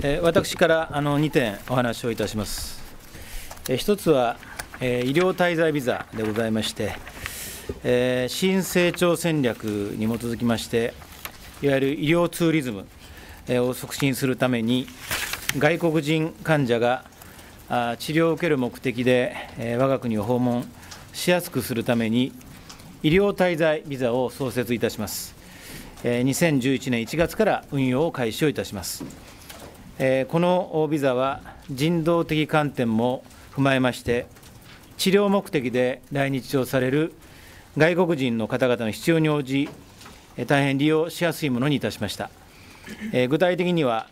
私からあの2点お話をいたします。え1つは、医療滞在ビザでございまして、新成長戦略に基づきまして、いわゆる医療ツーリズムを促進するために、外国人患者が治療を受ける目的で、我が国を訪問しやすくするために、医療滞在ビザを創設いたします。2011年1月から運用を開始をいたします。このビザは人道的観点も踏まえまして、治療目的で来日をされる外国人の方々の必要に応じ、大変利用しやすいものにいたしました。具体的には、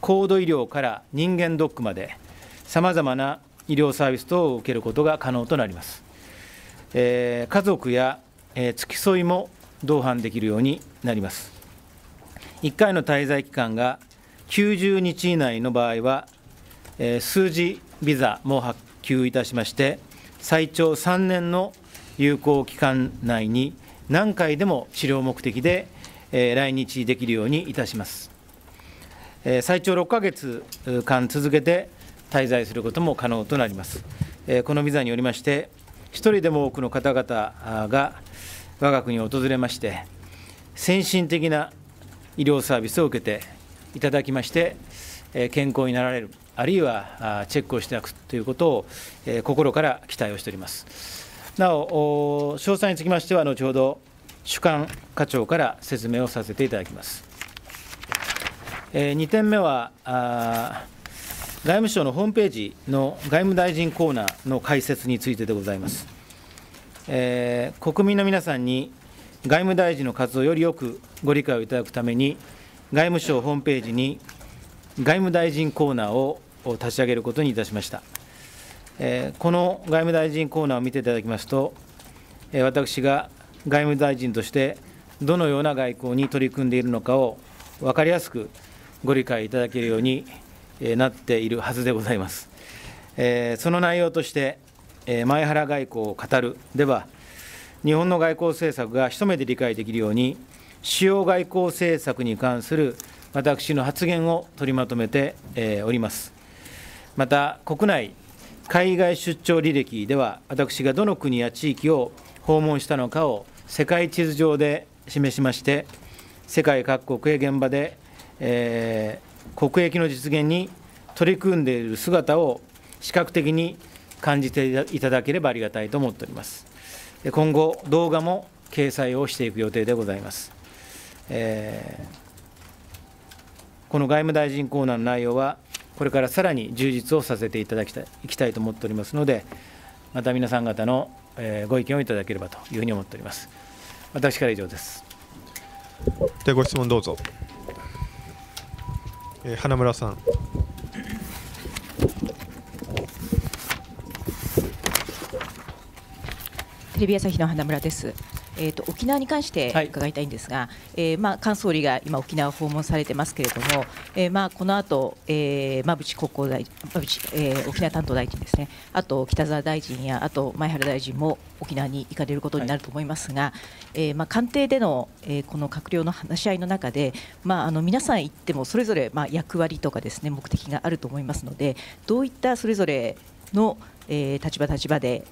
高度医療から人間ドックまで、さまざまな医療サービス等を受けることが可能となります。家族や付き添いも同伴できるようになります。1回の滞在期間が90日以内の場合は、えー、数字ビザも発給いたしまして、最長3年の有効期間内に何回でも治療目的で、えー、来日できるようにいたします。えー、最長6ヶ月間続けて滞在することも可能となります。えー、このビザによりまして、1人でも多くの方々が我が国を訪れまして、先進的な医療サービスを受けていただきまして、健康になられる、あるいはチェックをしていただくということを心から期待をしております。なお、詳細につきましては、後ほど主幹課長から説明をさせていただきます。2点目は、外務省のホームページの外務大臣コーナーの開設についてでございます。えー、国民の皆さんに外務大臣の活動をよりよくご理解をいただくために、外務省ホームページに外務大臣コーナーを立ち上げることにいたしました。この外務大臣コーナーを見ていただきますと、私が外務大臣としてどのような外交に取り組んでいるのかを分かりやすくご理解いただけるようになっているはずでございます。その内容として、前原外交を語るでは、日本の外交政策が一目で理解できるように、主要外交政策に関する私の発言を取りまとめております。また、国内、海外出張履歴では、私がどの国や地域を訪問したのかを世界地図上で示しまして、世界各国へ現場で、えー、国益の実現に取り組んでいる姿を視覚的に感じていただければありがたいと思っております。今後、動画も掲載をしていく予定でございます。えー、この外務大臣コーナーの内容は、これからさらに充実をさせていただきたいいきたいと思っておりますので、また皆さん方の、えー、ご意見をいただければというふうに思っております。私から以上です。でご質問どうぞ。えー、花村さん。テレビ朝日の花村です。えーと、沖縄に関して伺いたいんですが、はい、えー、まあ、菅総理が今、沖縄を訪問されてますけれども、えー、まあ、この後、えー、馬淵国交大臣、馬淵えー、沖縄担当大臣ですね、あと北沢大臣や、あと前原大臣も沖縄に行かれることになると思いますが、はい、えー、まあ、官邸での、えー、この閣僚の話し合いの中で、まあ、あの皆さん言っても、それぞれ、まあ、役割とかですね目的があると思いますので、どういったそれぞれの、えー、立場、立場で、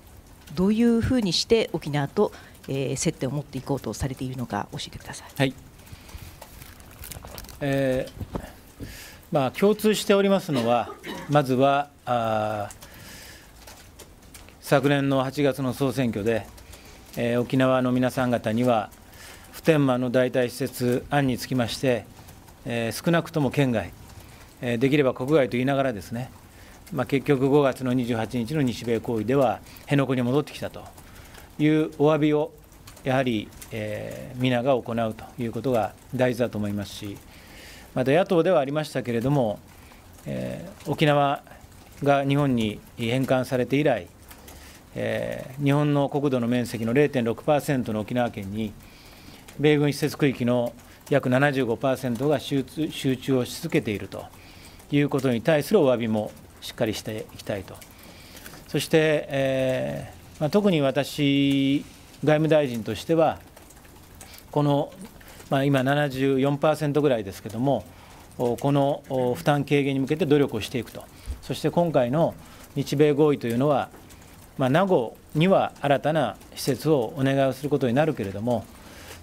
どういうふうにして沖縄とえー、接点を持っていこうとされているのか教えてください。はいえーまあ、共通しておりますのは、まずはあ昨年の8月の総選挙で、えー、沖縄の皆さん方には、普天間の代替施設案につきまして、えー、少なくとも県外、えー、できれば国外と言いながらですね、まあ、結局5月の28日の日米合意では、辺野古に戻ってきたというお詫びをやはり、えー、皆が行うということが大事だと思いますし、また野党ではありましたけれども、えー、沖縄が日本に返還されて以来、えー、日本の国土の面積の0.6%の沖縄県に、米軍施設区域の約75%が集中をし続けているということに対するお詫びもしっかりしていきたいと。そして、えーまあ、特に私外務大臣としては、この、まあ、今74%ぐらいですけれども、この負担軽減に向けて努力をしていくと、そして今回の日米合意というのは、まあ、名護には新たな施設をお願いをすることになるけれども、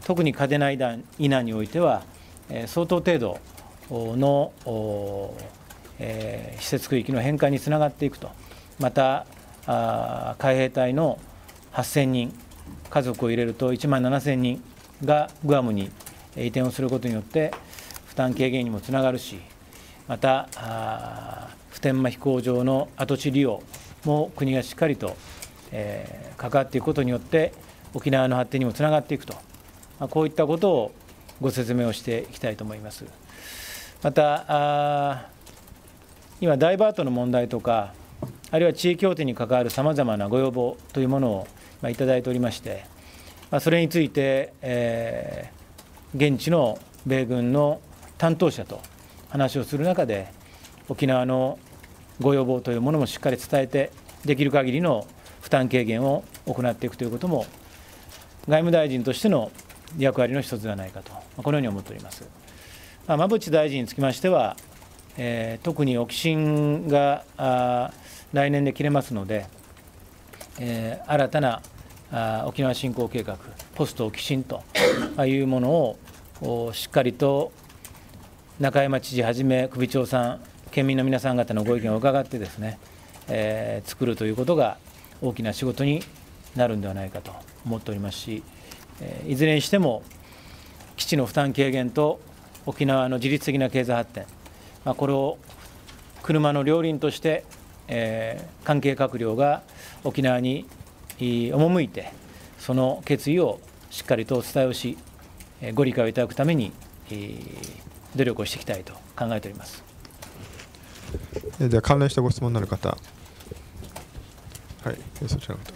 特に嘉手納以南においては、相当程度の、施設区域の返還につながっていくと、また海兵隊の8000人、家族を入れると1万7000人がグアムに移転をすることによって、負担軽減にもつながるし、また普天間飛行場の跡地利用も国がしっかりと、えー、関わっていくことによって、沖縄の発展にもつながっていくと、まあ、こういったことをご説明をしていきたいと思います。また今、ダイバートの問題とか、あるいは地位協定に関わるさまざまなご要望というものを、まあ、いただいておりまして、まあ、それについて、えー、現地の米軍の担当者と話をする中で、沖縄のご要望というものもしっかり伝えて、できる限りの負担軽減を行っていくということも、外務大臣としての役割の一つではないかと、このように思っております。まあ、馬淵大臣につきましては、えー、特に沖新があ来年で切れますので、えー、新たなあ沖縄振興計画、ポスト沖新というものをしっかりと中山知事はじめ首長さん、県民の皆さん方のご意見を伺ってですね、えー、作るということが大きな仕事になるんではないかと思っておりますし、えー、いずれにしても基地の負担軽減と沖縄の自律的な経済発展、まあ、これを車の両輪として、えー、関係閣僚が沖縄に赴いて、その決意をしっかりとお伝えをし、ご理解をいただくために、努力をしていきたいと考えております。では関連したご質問のある方、はい、そちらの方。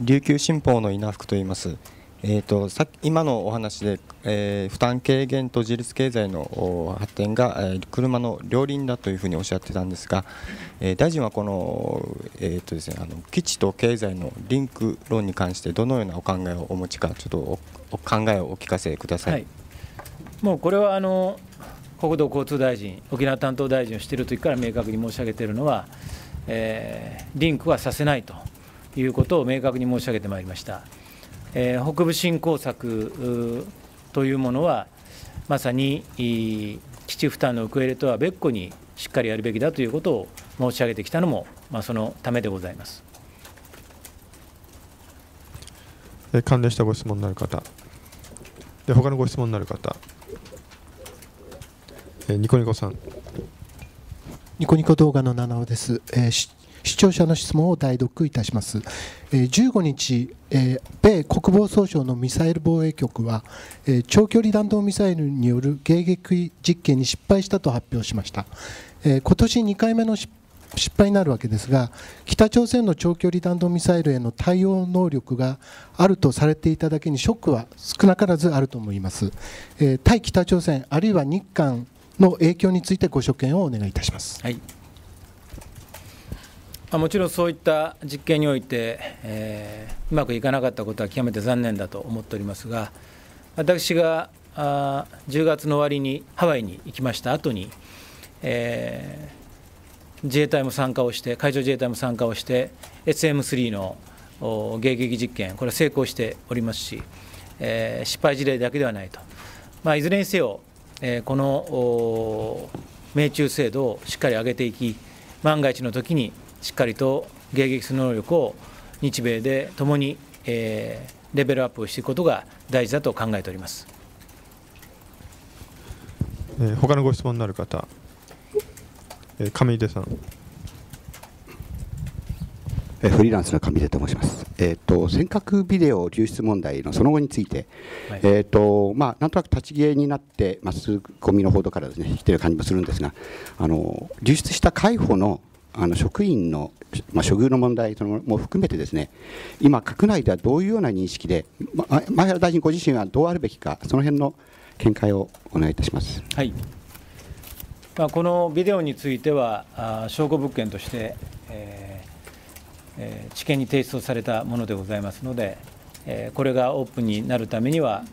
琉球新報の稲福と言います。えーと、さ今のお話で、えー、負担軽減と自立経済の発展が、えー、車の両輪だというふうにおっしゃってたんですが、えー、大臣はこの,、えーとですね、あの基地と経済のリンク論に関してどのようなお考えをお持ちかちょっとおお考えをお聞かせください、はい、もうこれはあの国土交通大臣沖縄担当大臣をしている時から明確に申し上げているのは、えー、リンクはさせないということを明確に申し上げてまいりました。えー、北部振興策というものは、まさに基地負担の受け入れとは別個にしっかりやるべきだということを申し上げてきたのも、まあ、そのためでございます。関連したご質問のある方、で他のご質問のある方、えニコニコさん。ニコニコ動画の七尾です。えー視聴者の質問を代読いたします。15日、米国防総省のミサイル防衛局は、長距離弾道ミサイルによる迎撃実験に失敗したと発表しました。今年2回目の失敗になるわけですが、北朝鮮の長距離弾道ミサイルへの対応能力があるとされていただけにショックは少なからずあると思います。対北朝鮮、あるいは日韓の影響についてご所見をお願いいたします。はいもちろんそういった実験において、えー、うまくいかなかったことは極めて残念だと思っておりますが、私があ10月の終わりにハワイに行きました後に、えー、自衛隊も参加をして、海上自衛隊も参加をして、SM3 の迎撃実験、これは成功しておりますし、えー、失敗事例だけではないと、まあ、いずれにせよ、えー、この命中精度をしっかり上げていき、万が一の時にしっかりと迎撃する能力を日米でともに、えー、レベルアップをしていくことが大事だと考えております。えー、他のご質問のある方、えー、上出さん。フリーランスの上出と申します。えっ、ー、と尖閣ビデオ流出問題のその後について、はい、えっ、とまあなんとなく立ち消えになってマスコミの報道からですね来てる感じもするんですが、あの流出した海保のあの職員の、まあ、処遇の問題も含めてですね今、閣内ではどういうような認識で、ま、前原大臣ご自身はどうあるべきか、その辺の見解をお願いいたします。はいまあ、このビデオについては、あ証拠物件として、えーえー、地検に提出されたものでございますので、えこれがオープンになるためには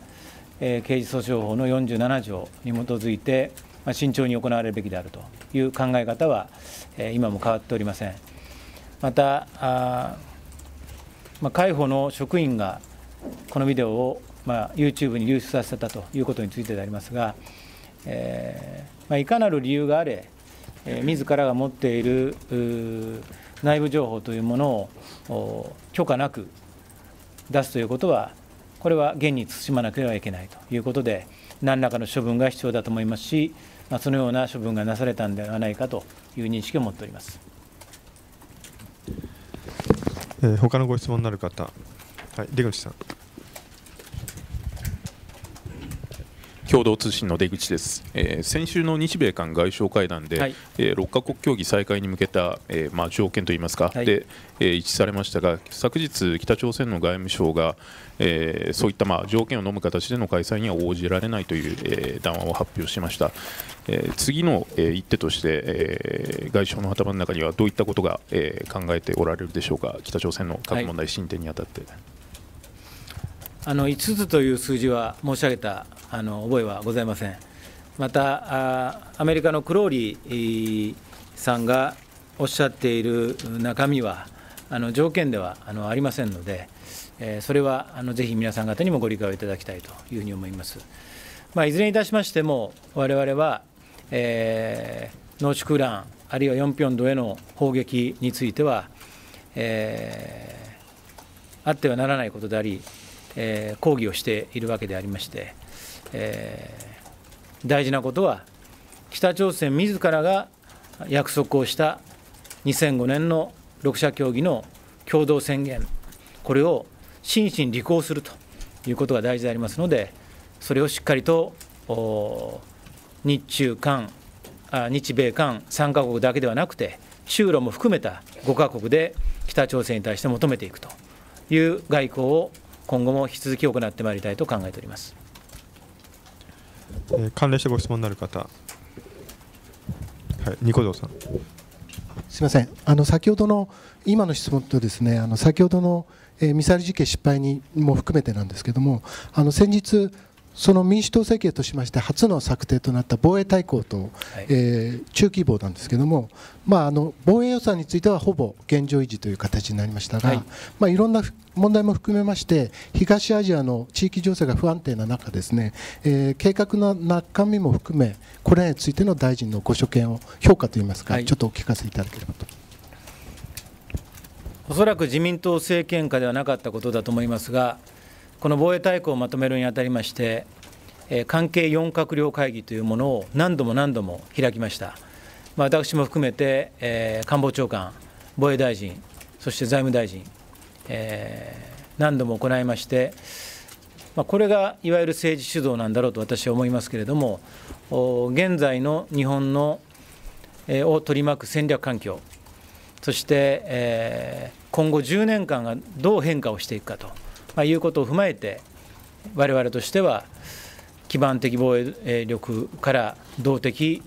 え、刑事訴訟法の47条に基づいて、まあ慎重に行われるべきであるという考え方は、え今も変わっておりません。またあ、まあ、海保の職員がこのビデオを、まあ、YouTube に流出させたということについてでありますが、えーまあ、いかなる理由があれ、えー、自らが持っている内部情報というものを許可なく出すということは、これは現に慎まなければいけないということで、何らかの処分が必要だと思いますし、まあ、そのような処分がなされたんではないかという認識を持っております。えー、他のご質問になる方、はい、出口さん。共同通信の出口です、えー、先週の日米韓外相会談で、はい、えー、6カ国協議再開に向けた、えーまあ、条件といいますか、はい、で、えー、一致されましたが、昨日、北朝鮮の外務省が、えー、そういった、まあ、条件を飲む形での開催には応じられないという、えー、談話を発表しました。えー、次の、えー、一手として、えー、外相の頭の中にはどういったことが、えー、考えておられるでしょうか、北朝鮮の核問題進展にあたって。はいあの5つという数字は申し上げたあの覚えはございません。また、アメリカのクローリーさんがおっしゃっている中身は、あの条件ではあのありませんので、えそれはあのぜひ皆さん方にもご理解をいただきたいというふうに思います。まあ、いずれにいたしましても、我々は、えー、農地空欄、あるいはヨンピョンドへの砲撃については、えー、あってはならないことであり、えー、抗議をしているわけでありまして、えー、大事なことは、北朝鮮自らが約束をした2005年の6者協議の共同宣言、これを真摯に履行するということが大事でありますので、それをしっかりと日中韓、あ日米韓3か国だけではなくて、中ロも含めた5か国で北朝鮮に対して求めていくという外交を今後も引き続き行ってまいりたいと考えております。えー、関連してご質問になる方、はい、ニコゾさん。すみません。あの先ほどの今の質問とですね、あの先ほどの、えー、ミサイル実験失敗にも含めてなんですけれども、あの先日その民主党政権としまして初の策定となった防衛大綱と、はい、えー、中規模なんですけれども、まあ、あの防衛予算についてはほぼ現状維持という形になりましたが、はい。まあ、いろんな問題も含めまして東アジアの地域情勢が不安定な中ですね、えー、計画の中身も含めこれについての大臣のご所見を評価といいますか、はい、ちょっとお聞かせいただければと。おそらく自民党政権下ではなかったことだと思いますがこの防衛大綱をまとめるにあたりまして、関係4閣僚会議というものを何度も何度も開きました。まあ、私も含めて、え、官房長官、防衛大臣、そして財務大臣、え、何度も行いまして、ま、これがいわゆる政治主導なんだろうと私は思いますけれども、現在の日本の、え、を取り巻く戦略環境、そして、え、今後10年間がどう変化をしていくかと。まあ、いうことを踏まえて、我々としては、基盤的防衛力から動的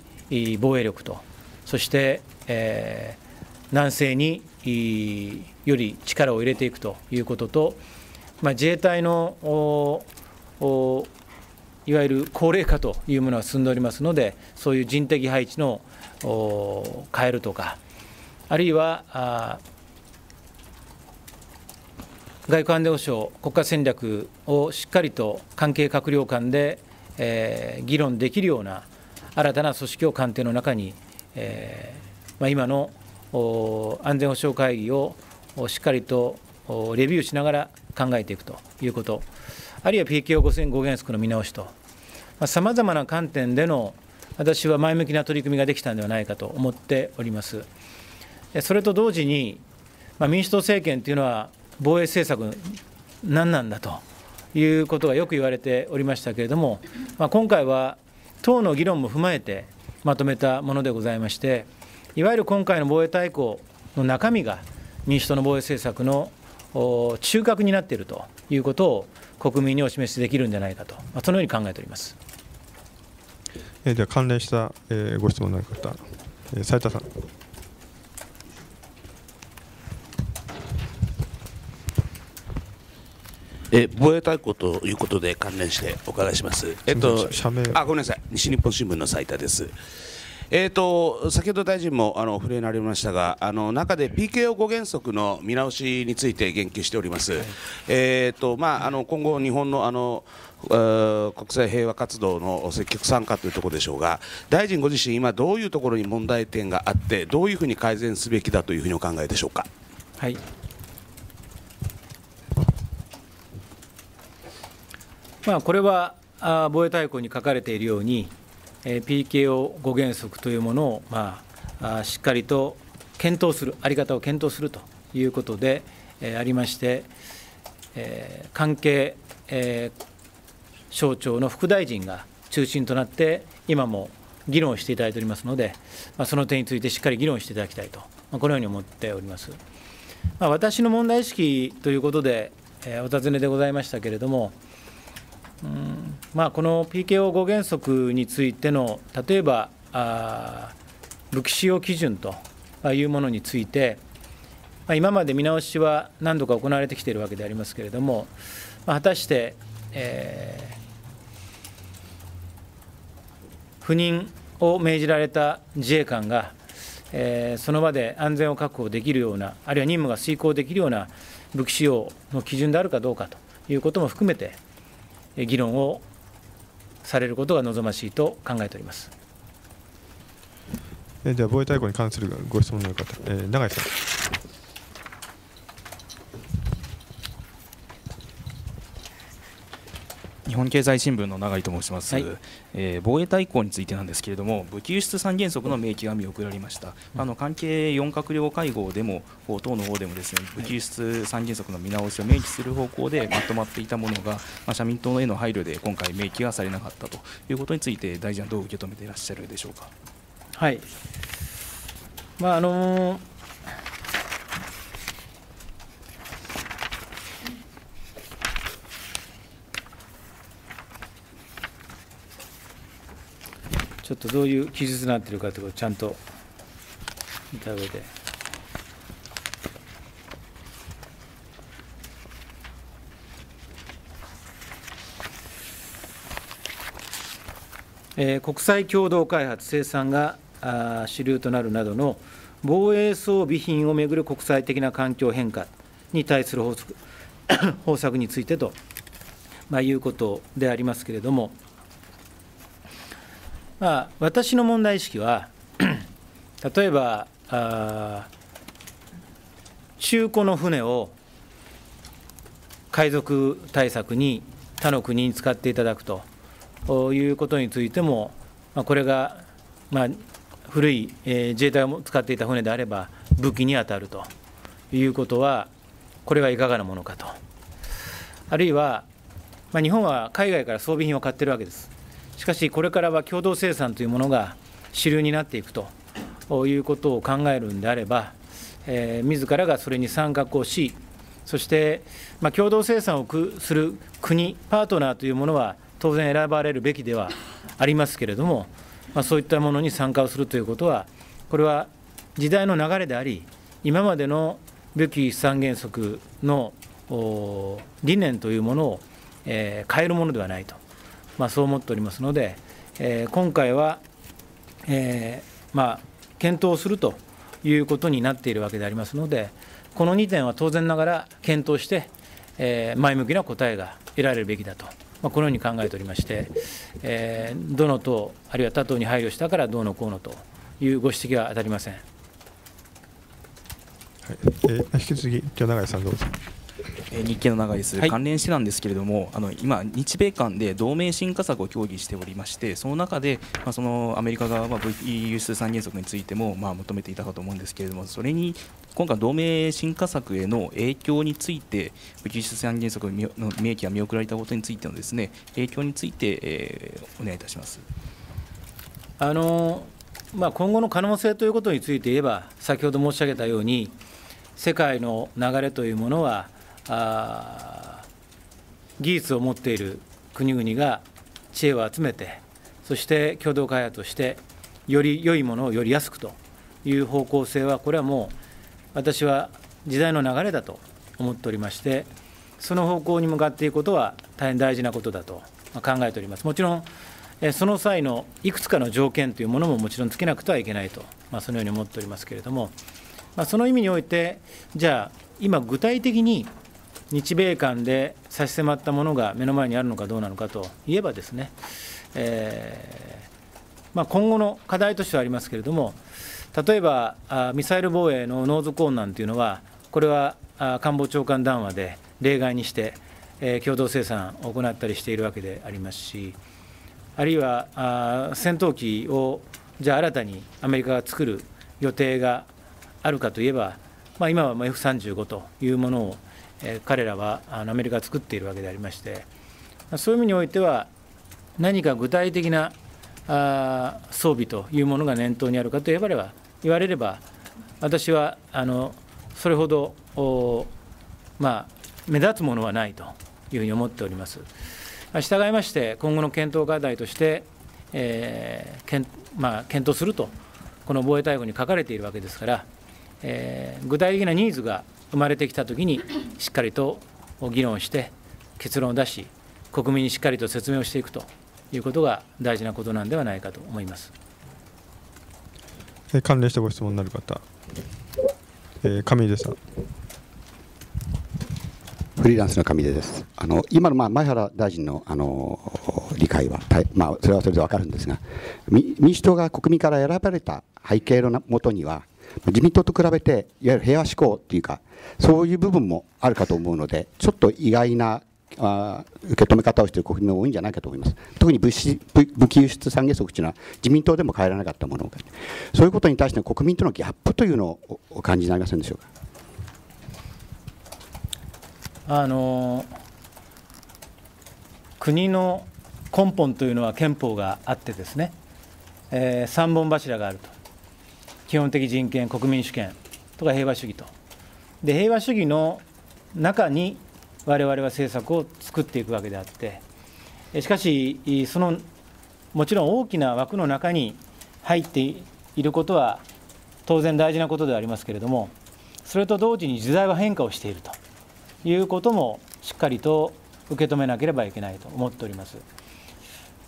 防衛力と、そして、えー、南西により力を入れていくということと、まあ、自衛隊のいわゆる高齢化というものが進んでおりますので、そういう人的配置の変えるとか、あるいは外交安全保障、国家戦略をしっかりと関係閣僚間で、えー、議論できるような新たな組織を官邸の中に、えーまあ、今の安全保障会議をしっかりとレビューしながら考えていくということ、あるいは PKO55 原則の見直しと、さまざ、まな観点での私は前向きな取り組みができたんではないかと思っております。それと同時に、まあ、民主党政権というのは、防衛政策、何なんだということがよく言われておりましたけれども、まあ、今回は党の議論も踏まえてまとめたものでございまして、いわゆる今回の防衛大綱の中身が民主党の防衛政策の中核になっているということを国民にお示しできるんじゃないかと、まあ、そのように考えております。え、では関連した、えー、ご質問のある方、えー、斉田さん。え防衛大綱ということで関連してお伺いします。えっと、あごめんなさい、西日本新聞の斉田です。えーと、先ほど大臣もあの触れられましたが、あの中で PKO 5原則の見直しについて言及しております、はい、えーとまあ、あの今後、日本のあの国際平和活動の積極参加というところでしょうが、大臣ご自身、今、どういうところに問題点があって、どういうふうに改善すべきだというふうにお考えでしょうか？はいまあ、これは防衛大綱に書かれているように、PKO 5原則というものを、まあ、しっかりと検討する、在り方を検討するということで、ありまして、関係、省庁の副大臣が中心となって、今も議論していただいておりますので、ま、その点についてしっかり議論していただきたいと、ま、このように思っております。まあ、私の問題意識ということで、えお尋ねでございましたけれども、うん。まあ、この PKO5 原則についての、例えばあ武器使用基準というものについて、まあ、今まで見直しは何度か行われてきているわけでありますけれども、まあ、果たして、えー、不妊を命じられた自衛官が、えー、その場で安全を確保できるような、あるいは任務が遂行できるような武器使用の基準であるかどうかということも含めて、議論をされることが望ましいと考えております。では防衛大綱に関するご質問の方、えー、永井さん。日本経済新聞の永井と申します、はい、えー、防衛大綱についてなんですけれども武器輸出三原則の明記が見送られました、うん、あの関係4閣僚会合でも党の方でもですね武器輸出三原則の見直しを明記する方向でまとまっていたものが、まあ、社民党への配慮で今回明記がされなかったと。いうことについて大臣はどう受け止めていらっしゃるでしょうか。はい。まああのーちょっとどういう記述になっているかということをちゃんと見た上で。えー、国際共同開発、生産が主流となるなどの防衛装備品をめぐる国際的な環境変化に対する法則 方策についてと、まあ、いうことでありますけれども、まあ、私の問題意識は、例えばあ、中古の船を海賊対策に他の国に使っていただくということについても、まあ、これが、まあ、古い、えー、自衛隊を使っていた船であれば、武器に当たるということは、これはいかがなものかと。あるいは、まあ、日本は海外から装備品を買ってるわけです。しかし、これからは共同生産というものが主流になっていくということを考えるんであれば、えー、自らがそれに参画をし、そして、まあ、共同生産をする国、パートナーというものは当然選ばれるべきではありますけれども、まあ、そういったものに参加をするということは、これは時代の流れであり、今までの武器三原則の理念というものを、えー、変えるものではないと。まあ、そう思っておりますので、えー、今回は、えーまあ、検討するということになっているわけでありますので、この2点は当然ながら検討して、えー、前向きな答えが得られるべきだと、まあ、このように考えておりまして、えー、どの党、あるいは他党に配慮したからどうのこうのというご指摘は当たりません。はいえー、引き続き、じゃ永井さんどうぞ。日経の長いです、はい、関連してなんですけれども、あの今、日米間で同盟進化策を協議しておりまして、その中で、まあ、そのアメリカ側は v 輸出三原則についても、まあ、求めていたかと思うんですけれども、それに今回、同盟進化策への影響について、武器輸出三原則の明記が見送られたことについてのですね影響について、えー、お願いいたします。あのまあ、今後の可能性ということについて言えば、先ほど申し上げたように、世界の流れというものは、あ技術を持っている国々が知恵を集めて、そして共同開発をして、より良いものをより安くという方向性は、これはもう私は時代の流れだと思っておりまして、その方向に向かっていくことは大変大事なことだと考えております。もちろんその際のいくつかの条件というものももちろんつけなくてはいけないと、まあ、そのように思っておりますけれども、まあ、その意味において、じゃあ、今、具体的に日米間で差し迫ったものが目の前にあるのかどうなのかといえばですね、えーまあ、今後の課題としてはありますけれども、例えばミサイル防衛のノーズコーンなんていうのは、これは官房長官談話で例外にして、えー、共同生産を行ったりしているわけでありますし、あるいは戦闘機をじゃあ新たにアメリカが作る予定があるかといえば、まあ、今は F35 というものを、彼らはあのアメリカが作っているわけでありまして、そういう意味においては、何か具体的なあ装備というものが念頭にあるかと言われば言われれば、私はあのそれほどお、まあ、目立つものはないというふうに思っております。従いまして、今後の検討課題として、えーけんまあ、検討すると、この防衛大綱に書かれているわけですから、えー、具体的なニーズが生まれてきたときに、しっかりと議論して、結論を出し、国民にしっかりと説明をしていくということが大事なことなんではないかと思います。関連したご質問になる方、えー、上出さん。フリーランスの上出です。あの今のまあ前原大臣のあの理解は、まあ、それはそれで分かるんですが、民主党が国民から選ばれた背景のもとには、自民党と比べて、いわゆる平和志向というか、そういう部分もあるかと思うので、ちょっと意外なあ受け止め方をしている国民も多いんじゃないかと思います。特に物資武器輸出産業則というのは自民党でも変えられなかったものそういうことに対して国民とのギャップというのをお感じになりませんでしょうか？あの国の根本というのは憲法があってですね、えー、3本柱があると基本的人権国民主権とか平和主義とで平和主義の中に我々は政策を作っていくわけであってしかしそのもちろん大きな枠の中に入っていることは当然大事なことでありますけれどもそれと同時に時代は変化をしているということもしっかりと受け止めなければいけないと思っております。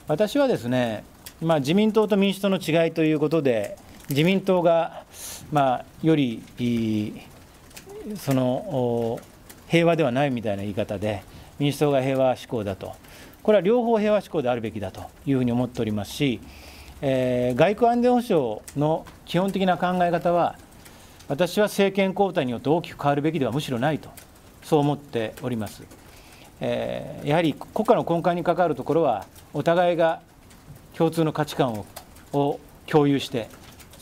私はですね、まあ、自民党と民主党の違いということで、自民党が、まあ、よりその平和ではないみたいな言い方で、民主党が平和志向だと、これは両方平和志向であるべきだというふうに思っておりますし、えー、外交安全保障の基本的な考え方は、私は政権交代によって大きく変わるべきではむしろないとそう思っております。えー、やはり国家の根幹に関わるところは、お互いが共通の価値観をを共有して、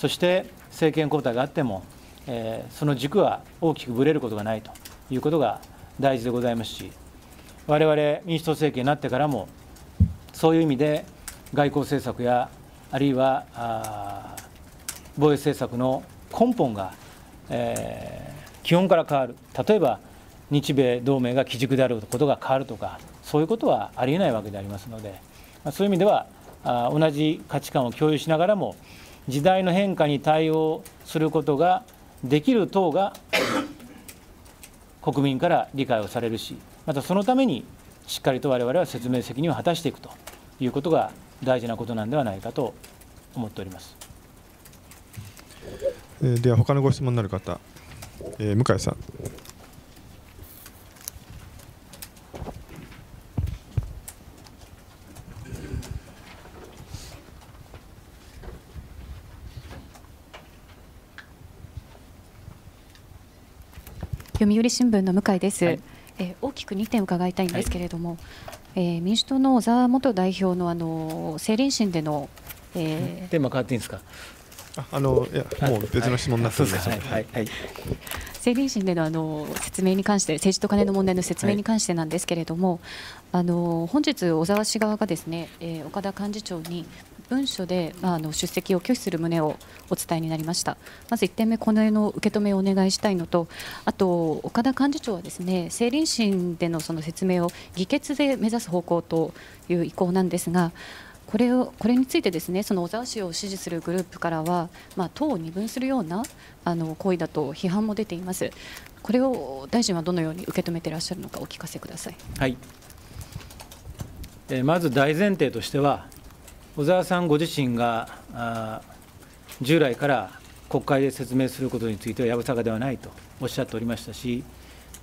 そして政権交代があっても、えー、その軸は大きくぶれることがないということが大事でございますし、我々民主党政権になってからも、そういう意味で外交政策や、あるいは防衛政策の根本が、えー、基本から変わる、例えば日米同盟が基軸であることが変わるとか、そういうことはありえないわけでありますので、そういう意味では、同じ価値観を共有しながらも、時代の変化に対応することができる党が国民から理解をされるし、またそのためにしっかりと我々は説明責任を果たしていくということが大事なことなんではないかと思っております。では他のご質問になる方、えー、向井さん。読売新聞の向井です、はい、え大きく2点伺いたいんですけれども、はい、えー、民主党の小沢元代表のあの政倫審での、えー、テーマ変わっていいんですか？あのいやもう別の質問になってるんですはい。はい。はい。政倫審でのあの説明に関して政治と金の問題の説明に関してなんですけれども、はい、あの本日小沢氏側がですね、えー、岡田幹事長に文書で、まあ、あの出席を拒否する旨をお伝えになりましたまず1点目この辺の受け止めをお願いしたいのとあと岡田幹事長はですね政倫審でのその説明を議決で目指す方向という意向なんですがこれをこれについてですねその小沢氏を支持するグループからは、まあ、党を二分するようなあの行為だと批判も出ています。これを大臣はどのように受け止めていらっしゃるのかお聞かせください。はい。まず大前提としては小沢さんご自身が従来から国会で説明することについてはやぶさかではないとおっしゃっておりましたし、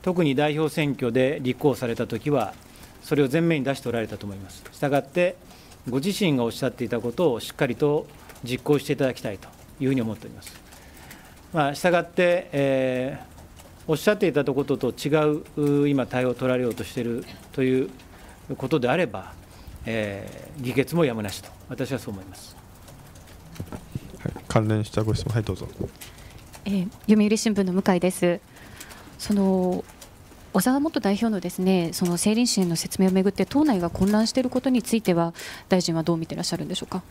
特に代表選挙で立候補されたときは、それを前面に出しておられたと思います。したがって、ご自身がおっしゃっていたことをしっかりと実行していただきたいというふうに思っております。まあ、したがって、えー、おっしゃっていたことと違う今、対応を取られようとしているということであれば、えー、議決もやむなしと、私はそう思います。はい、関連したご質問、はい、どうぞ。えー、読売新聞の向井です。その小沢元代表のですねその政倫支援の説明をめぐって党内が混乱していることについては大臣はどう見ていらっしゃるんでしょうか？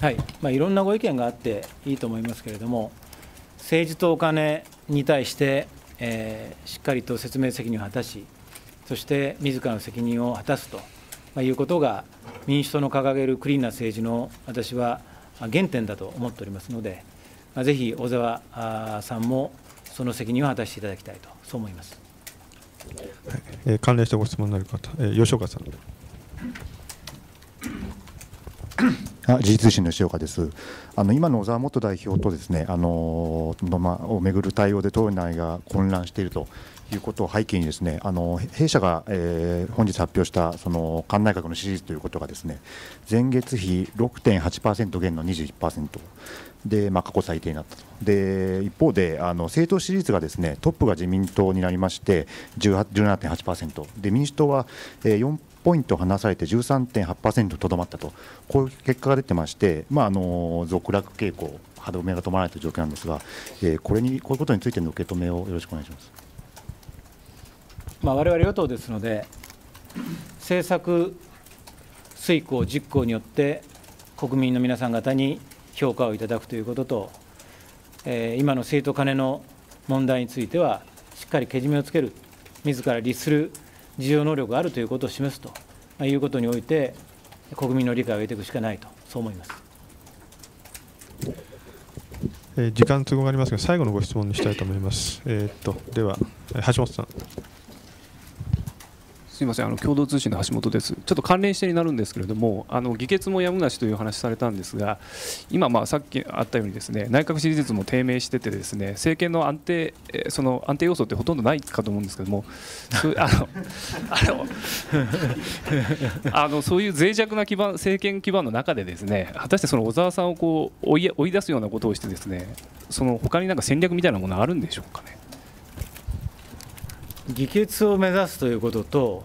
はいまあ、いろんなご意見があっていいと思いますけれども、政治とお金に対して、えー、しっかりと説明責任を果たし、そして自らの責任を果たすということが、民主党の掲げるクリーンな政治の私は原点だと思っておりますので、ぜひ小沢さんもその責任を果たしていただきたいと、そう思います。はいえー、関連したご質問のある方、えー、吉岡さん。あ時事通信の吉岡ですあの今の小沢元代表とですねあのの、まをめぐる対応で党内が混乱しているということを背景にですねあの弊社が、えー、本日発表したその官内閣の支持率ということがですね前月比6.8%減の21%で、まあ、過去最低になったと。で一方であの政党支持率がですねトップが自民党になりまして17.8%で民主党は、えー、4ポイント離されて13.8%とどまったと。こういう結果が出てまして、まあ、あの続落傾向歯止めが止まらないという状況なんですが、えー、これにこういうことについての受け止めをよろしくお願いします。まあ、我々与党ですので、政策遂行、実行によって、国民の皆さん方に評価をいただくということと、えー、今の政党金の問題については、しっかりけじめをつける、自ら律する事業能力があるということを示すとまあいうことにおいて、国民の理解を得ていくしかないと、そう思います。時間都合がありますが、最後のご質問にしたいと思います。えー、っとでは、橋本さん。すみませんあの共同通信の橋本です、ちょっと関連してになるんですけれども、あの議決もやむなしという話されたんですが、今、まあ、さっきあったように、ですね内閣支持率も低迷してて、ですね政権の安定その安定要素ってほとんどないかと思うんですけども、そうあのあのそういう脆弱な基盤政権基盤の中で、ですね果たしてその小沢さんをこう追い追い出すようなことをして、ですねその他になんか戦略みたいなものあるんでしょうかね。議決を目指すということと、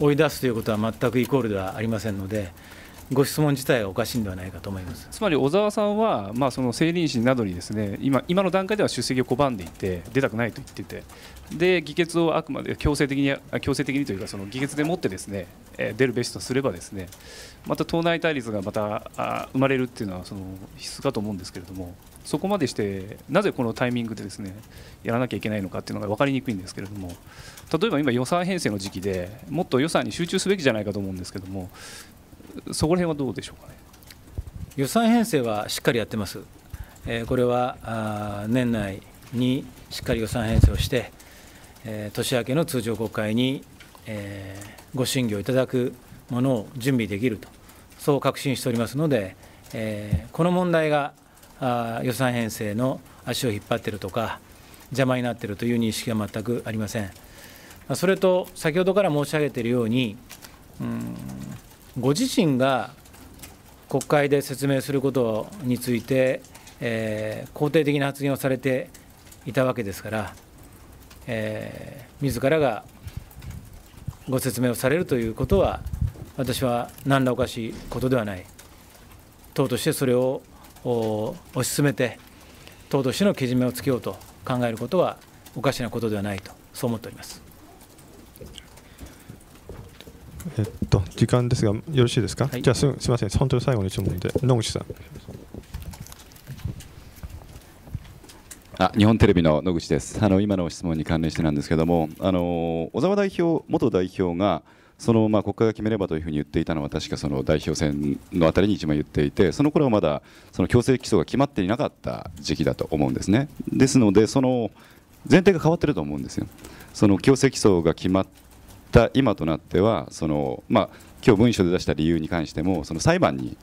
追い出すということは全くイコールではありませんので、ご質問自体はおかしいんではないかと思います。つまり小沢さんは、まあ、その政倫審などにですね今今の段階では出席を拒んでいて、出たくないと言ってて、で議決をあくまで強制的に強制的にというか、その議決でもってですね、出るべしとすれば、ですねまた党内対立がまた生まれるっていうのはその必須かと思うんですけれども、そこまでして、なぜこのタイミングでですねやらなきゃいけないのかっていうのが分かりにくいんですけれども、例えば今、予算編成の時期でもっと予算に集中すべきじゃないかと思うんですけども、そこら辺はどうでしょうかね？予算編成はしっかりやってます。え、これは年内にしっかり予算編成をして、え、年明けの通常国会に、えー、ご審議をいただくものを準備できると、そう確信しておりますので、え、この問題があ予算編成の足を引っ張っているとか、邪魔になっているという認識は全くありません。それと、先ほどから申し上げているように、うんご自身が国会で説明することについて、え、肯定的な発言をされていたわけですから、えー、自らがご説明をされるということは、私は何らおかしいことではない、党としてそれを推し進めて、党としてのけじめをつけようと考えることはおかしなことではないと、そう思っております。えっと、時間ですが、よろしいですか、はい、じゃあす、すみません、本当に最後の質問で、野口さん。あ日本テレビの野口です。あの今の質問に関連してなんですけどもあの小沢代表元代表がそのまあ国会が決めればというふうに言っていたのは確かその代表選のあたりに一番言っていてその頃はまだその強制起訴が決まっていなかった時期だと思うんですね。ですのでその前提が変わってると思うんですよ。その強制起訴が決まった今となってはそのまあ今日文書で出した理由に関してもその裁判に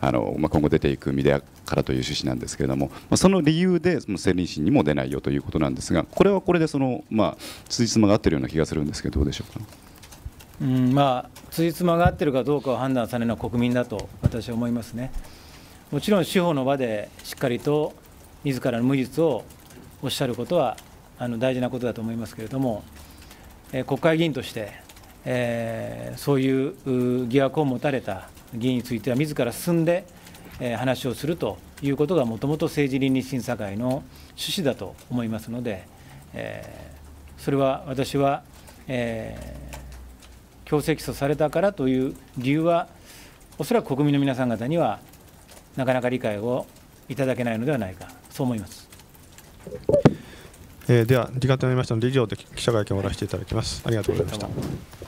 あのまあ、今後出ていく身でからという趣旨なんですけれども、まあ、その理由でその政倫審にも出ないよということなんですがこれはこれでその、まあ、辻褄が合っているような気がするんですけどどうでしょうか？うんまあ、辻褄が合っているかどうかを判断されるのは国民だと私は思いますね。もちろん司法の場でしっかりと自らの無実をおっしゃることはあの大事なことだと思いますけれども、えー、国会議員として、えー、そういう疑惑を持たれた議員については、自ら進んで、えー、話をするということが、もともと政治倫理審査会の趣旨だと思いますので、えー、それは私は、えー、強制起訴されたからという理由は、おそらく国民の皆さん方には、なかなか理解をいただけないのではないか、そう思います。えー、では、時間となりましたので、以上で記者会見を終わらせていただきます。ありがとうございました。